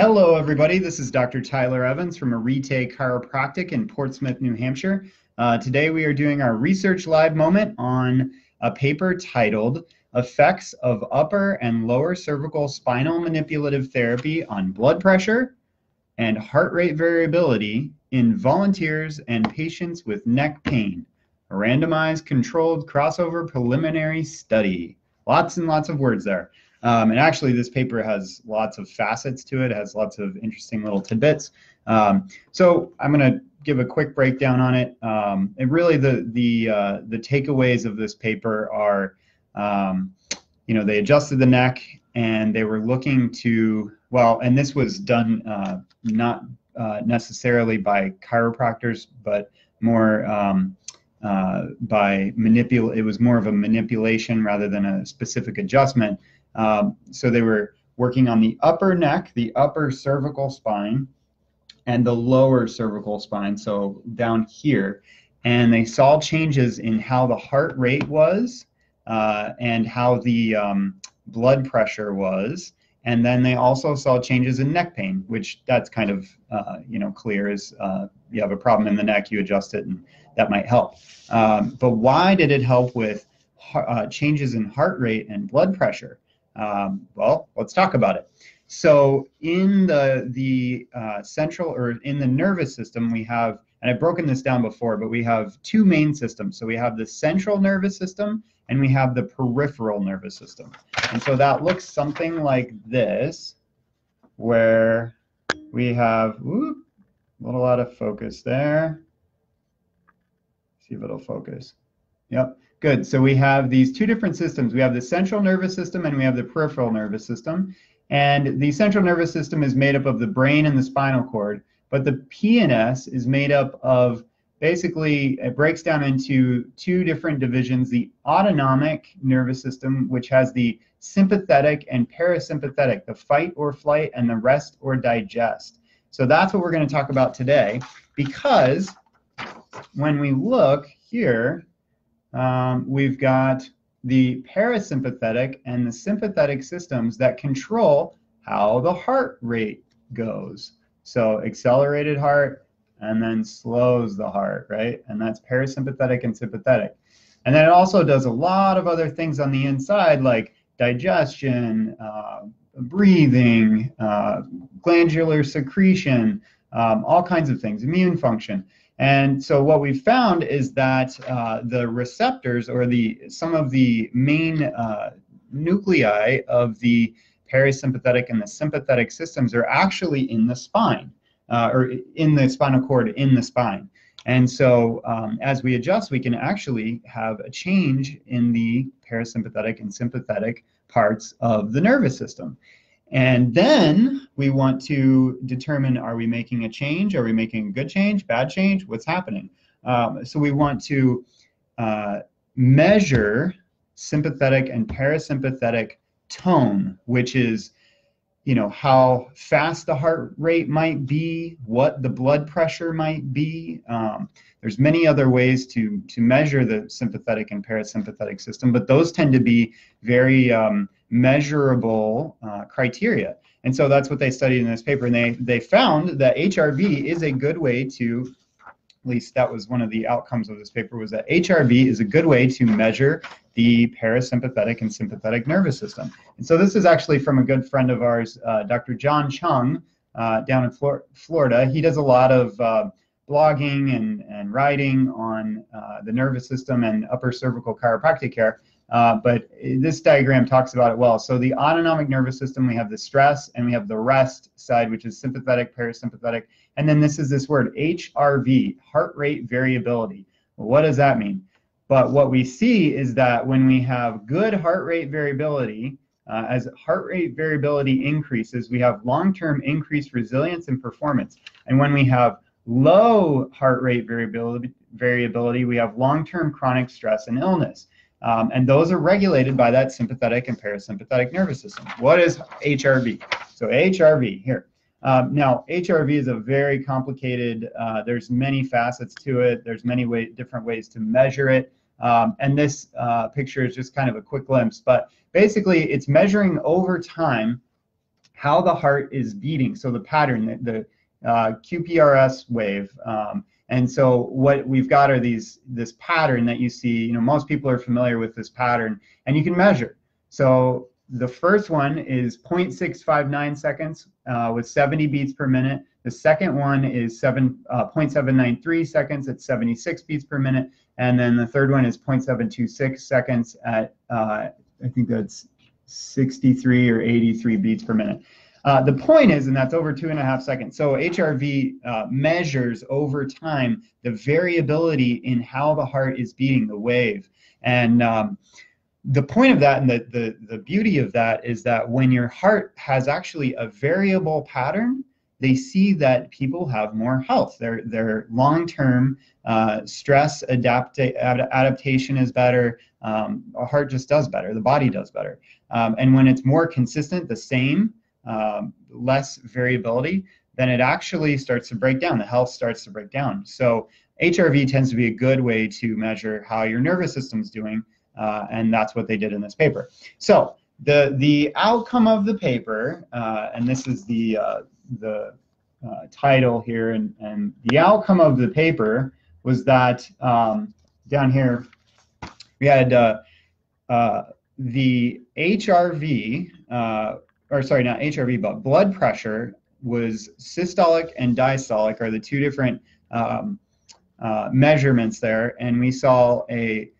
Hello, everybody. This is Dr. Tyler Evans from Arete Chiropractic in Portsmouth, New Hampshire. Uh, today we are doing our research live moment on a paper titled Effects of Upper and Lower Cervical Spinal Manipulative Therapy on Blood Pressure and Heart Rate Variability in Volunteers and Patients with Neck Pain, a randomized controlled crossover preliminary study. Lots and lots of words there. Um, and actually, this paper has lots of facets to it, has lots of interesting little tidbits. Um, so I'm going to give a quick breakdown on it. Um, and really, the the uh, the takeaways of this paper are, um, you know, they adjusted the neck and they were looking to well, and this was done uh, not uh, necessarily by chiropractors, but more um, uh, by manipul. It was more of a manipulation rather than a specific adjustment. Um, so they were working on the upper neck, the upper cervical spine, and the lower cervical spine, so down here. And they saw changes in how the heart rate was uh, and how the um, blood pressure was. And then they also saw changes in neck pain, which that's kind of uh, you know clear is uh, you have a problem in the neck, you adjust it, and that might help. Um, but why did it help with uh, changes in heart rate and blood pressure? Um, well, let's talk about it. So in the the uh, central or in the nervous system, we have, and I've broken this down before, but we have two main systems. So we have the central nervous system and we have the peripheral nervous system. And so that looks something like this, where we have, whoop, a little out of focus there. See if it'll focus. Yep. Good. So we have these two different systems. We have the central nervous system and we have the peripheral nervous system. And the central nervous system is made up of the brain and the spinal cord, but the PNS is made up of basically, it breaks down into two different divisions the autonomic nervous system, which has the sympathetic and parasympathetic, the fight or flight and the rest or digest. So that's what we're going to talk about today because when we look here, um, we've got the parasympathetic and the sympathetic systems that control how the heart rate goes. So accelerated heart and then slows the heart, right? And that's parasympathetic and sympathetic. And then it also does a lot of other things on the inside like digestion, uh, breathing, uh, glandular secretion, um, all kinds of things, immune function. And so what we've found is that uh, the receptors or the some of the main uh, nuclei of the parasympathetic and the sympathetic systems are actually in the spine uh, or in the spinal cord in the spine. And so um, as we adjust, we can actually have a change in the parasympathetic and sympathetic parts of the nervous system. And then we want to determine are we making a change? Are we making a good change, bad change? What's happening? Um, so we want to uh, measure sympathetic and parasympathetic tone, which is you know how fast the heart rate might be, what the blood pressure might be. Um, there's many other ways to to measure the sympathetic and parasympathetic system, but those tend to be very um, measurable uh, criteria. And so that's what they studied in this paper. And they, they found that HRV is a good way to, at least that was one of the outcomes of this paper, was that HRV is a good way to measure the parasympathetic and sympathetic nervous system. And so this is actually from a good friend of ours, uh, Dr. John Chung, uh, down in Flor Florida. He does a lot of uh, blogging and, and writing on uh, the nervous system and upper cervical chiropractic care. Uh, but this diagram talks about it well. So the autonomic nervous system, we have the stress and we have the rest side, which is sympathetic, parasympathetic. And then this is this word, HRV, heart rate variability. what does that mean? But what we see is that when we have good heart rate variability, uh, as heart rate variability increases, we have long-term increased resilience and performance. And when we have low heart rate variability, variability we have long-term chronic stress and illness. Um, and those are regulated by that sympathetic and parasympathetic nervous system. What is HRV? So HRV here. Um, now, HRV is a very complicated, uh, there's many facets to it. There's many way, different ways to measure it. Um, and this uh, picture is just kind of a quick glimpse, but basically it's measuring over time how the heart is beating. So the pattern, the, the uh, QPRS wave. And so what we've got are these this pattern that you see. You know, most people are familiar with this pattern, and you can measure. So the first one is 0.659 seconds uh, with 70 beats per minute. The second one is 7, uh, 0.793 seconds at 76 beats per minute. And then the third one is 0.726 seconds at, uh, I think that's 63 or 83 beats per minute. Uh, the point is, and that's over two and a half seconds. So HRV uh, measures over time the variability in how the heart is beating the wave. And um, the point of that and the, the, the beauty of that is that when your heart has actually a variable pattern, they see that people have more health. Their, their long-term uh, stress adapta- adaptation is better. Um, a heart just does better. The body does better. Um, and when it's more consistent, the same, um, less variability, then it actually starts to break down. The health starts to break down. So HRV tends to be a good way to measure how your nervous system is doing, uh, and that's what they did in this paper. So the the outcome of the paper, uh, and this is the uh, the uh, title here, and and the outcome of the paper was that um, down here we had uh, uh, the HRV or sorry, not HRV, but blood pressure was systolic and diastolic are the two different um, uh, measurements there, and we saw a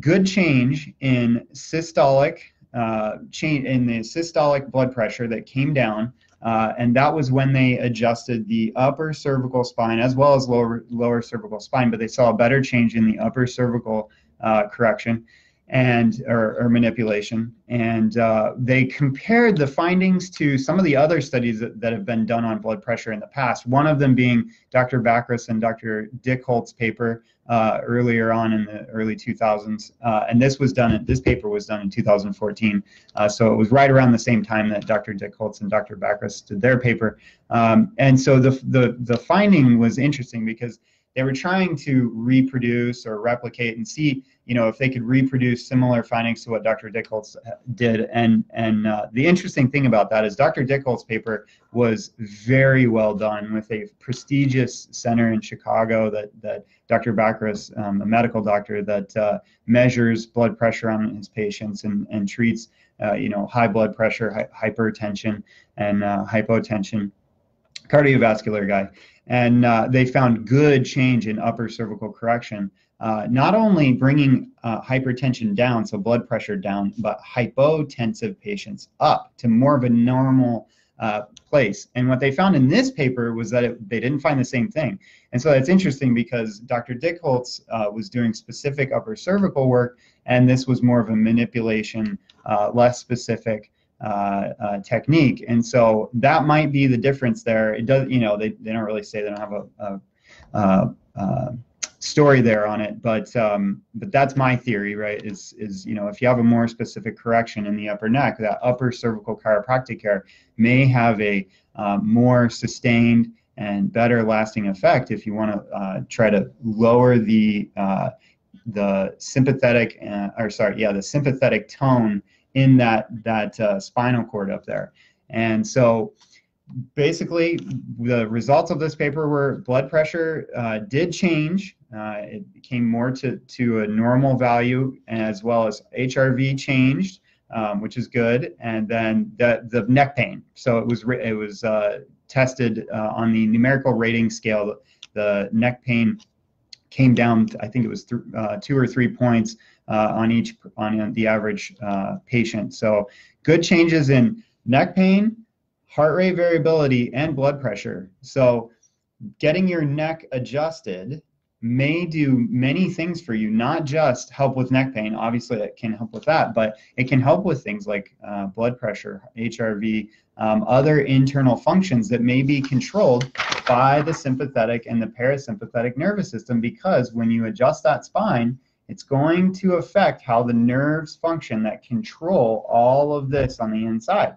good change in systolic uh, change in the systolic blood pressure that came down, uh, and that was when they adjusted the upper cervical spine as well as lower lower cervical spine. But they saw a better change in the upper cervical uh, correction and or, or manipulation. And uh, they compared the findings to some of the other studies that, that have been done on blood pressure in the past. One of them being Dr. Bakris and Dr. Dickholtz's paper uh, earlier on in the early 2000s. Uh, and this was done. This paper was done in 2014. Uh, so it was right around the same time that Dr. Dick Dickholtz and Dr. Bakris did their paper. Um, and so the, the the finding was interesting because they were trying to reproduce or replicate and see you know, if they could reproduce similar findings to what Dr. Dickholtz did. And, and uh, the interesting thing about that is Dr. Dickholtz's paper was very well done with a prestigious center in Chicago that, that Dr. Bakris, um, a medical doctor that uh, measures blood pressure on his patients and, and treats, uh, you know, high blood pressure, hi- hypertension, and uh, hypotension cardiovascular guy, and uh, they found good change in upper cervical correction uh, not only bringing uh, hypertension down, so blood pressure down, but hypotensive patients up to more of a normal uh, place. And what they found in this paper was that it, they didn't find the same thing. And so that's interesting because Dr. Dickholtz uh, was doing specific upper cervical work, and this was more of a manipulation, uh, less specific. Uh, technique, and so that might be the difference there. It does, you know, they, they don't really say they don't have a, a story there on it, but um, but that's my theory, right? Is is you know if you have a more specific correction in the upper neck, that upper cervical chiropractic care may have a uh, more sustained and better lasting effect if you want to uh, try to lower the uh, the sympathetic uh, or sorry yeah the sympathetic tone in that that uh, spinal cord up there, and so basically, the results of this paper were blood pressure uh, did change. Uh, it came more to, to a normal value, as well as HRV changed, um, which is good. And then the, the neck pain. So it was it was uh, tested uh, on the numerical rating scale. The neck pain came down. I think it was th- uh, two or three points uh, on each on the average patient. So good changes in neck pain heart rate variability, and blood pressure. So, getting your neck adjusted may do many things for you, not just help with neck pain. Obviously, it can help with that, but it can help with things like uh, blood pressure, HRV, um, other internal functions that may be controlled by the sympathetic and the parasympathetic nervous system because when you adjust that spine, it's going to affect how the nerves function that control all of this on the inside.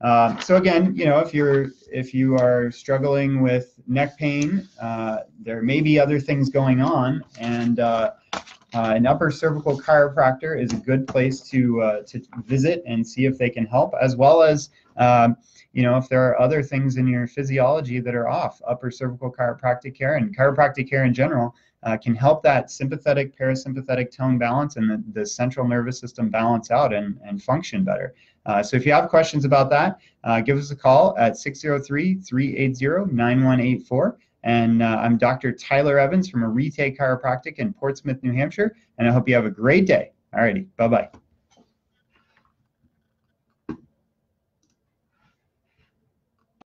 Um, so again, you know, if you're if you are struggling with neck pain, uh, there may be other things going on, and uh, uh, an upper cervical chiropractor is a good place to uh, to visit and see if they can help, as well as um, you know, if there are other things in your physiology that are off, upper cervical chiropractic care and chiropractic care in general uh, can help that sympathetic parasympathetic tone balance and the, the central nervous system balance out and, and function better. Uh, so if you have questions about that, uh, give us a call at 603-380-9184. And uh, I'm Dr. Tyler Evans from Arete Chiropractic in Portsmouth, New Hampshire, and I hope you have a great day. Alrighty, bye-bye.